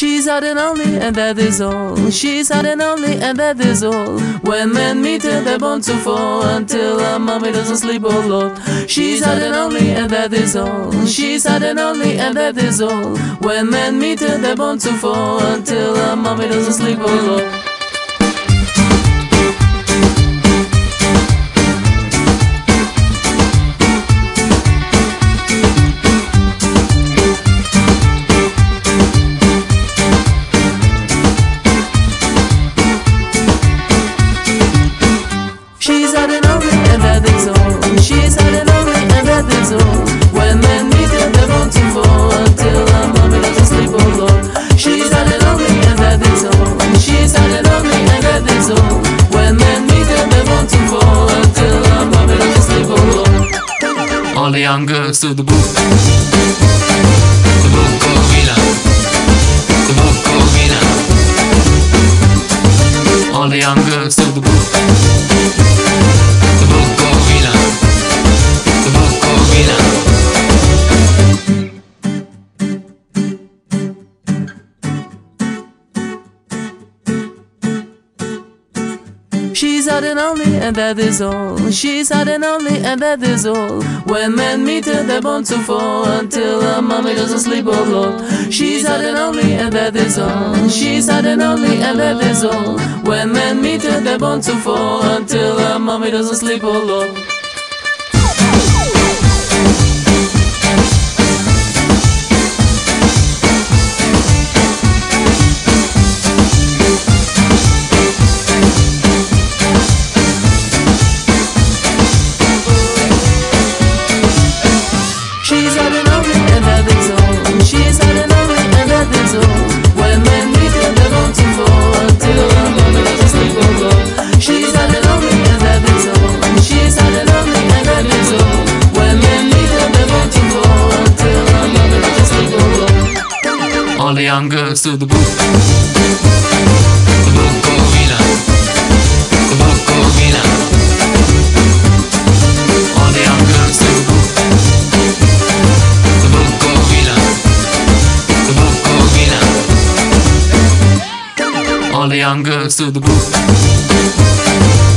She's hot and only, and that is all. She's hot and only, and that is all. When men meet her, they're bound to fall until her mommy doesn't sleep, oh Lord. She's hot and only, and that is all. She's hot and only, and that is all. When men meet her, they're bound to fall until her mommy doesn't sleep, oh Lord. She's had only and that is all. She's had only and that is all. When men meet her, they're bound to fall until her mommy doesn't sleep, oh Lord. She's had only and that is all. She's had only and that is all. When men meet her, they're bound to fall until her mommy doesn't sleep, Lord. All the young girls to the booth. The Bukovina. The Bukovina. All the young girls to the booth. She's hot and only, and that is all. She's hot and only, and that is all. When men meet her, they're bound to fall until her mommy doesn't sleep, oh Lord. She's hot and only, and that is all. She's hot and only, and that is all. When men meet her, they're bound to fall until her mommy doesn't sleep, oh Lord. Young girls to the booth. Bukovina. Bukovina. All the young girls to the booth. Bukovina. Bukovina. All the young girls to the booth.